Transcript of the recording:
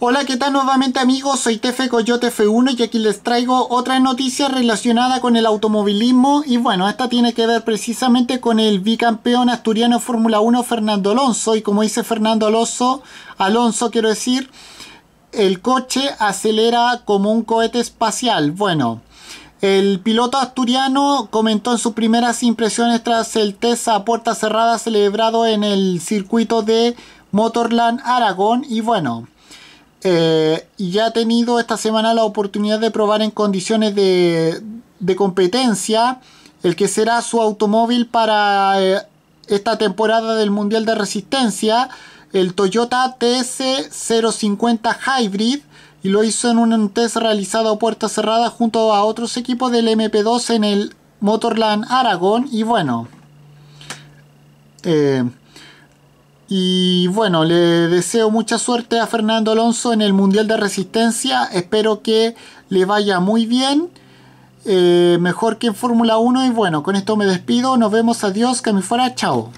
Hola, ¿qué tal nuevamente amigos? Soy Tefe Coyote F1 y aquí les traigo otra noticia relacionada con el automovilismo y bueno, esta tiene que ver precisamente con el bicampeón asturiano Fórmula 1 Fernando Alonso y como dice Fernando Alonso, Alonso quiero decir, el coche acelera como un cohete espacial. Bueno, el piloto asturiano comentó en sus primeras impresiones tras el test a puerta cerrada celebrado en el circuito de Motorland Aragón y bueno, eh, ya ha tenido esta semana la oportunidad de probar en condiciones de, competencia el que será su automóvil para eh, esta temporada del Mundial de Resistencia, el Toyota TS050 Hybrid, y lo hizo en un test realizado a puerta cerrada junto a otros equipos del MP2 en el Motorland Aragon. Y bueno, eh, y bueno, le deseo mucha suerte a Fernando Alonso en el Mundial de Resistencia. Espero que le vaya muy bien. Eh, mejor que en Fórmula 1. Y bueno, con esto me despido. Nos vemos. Adiós. Que me fuera. Chao.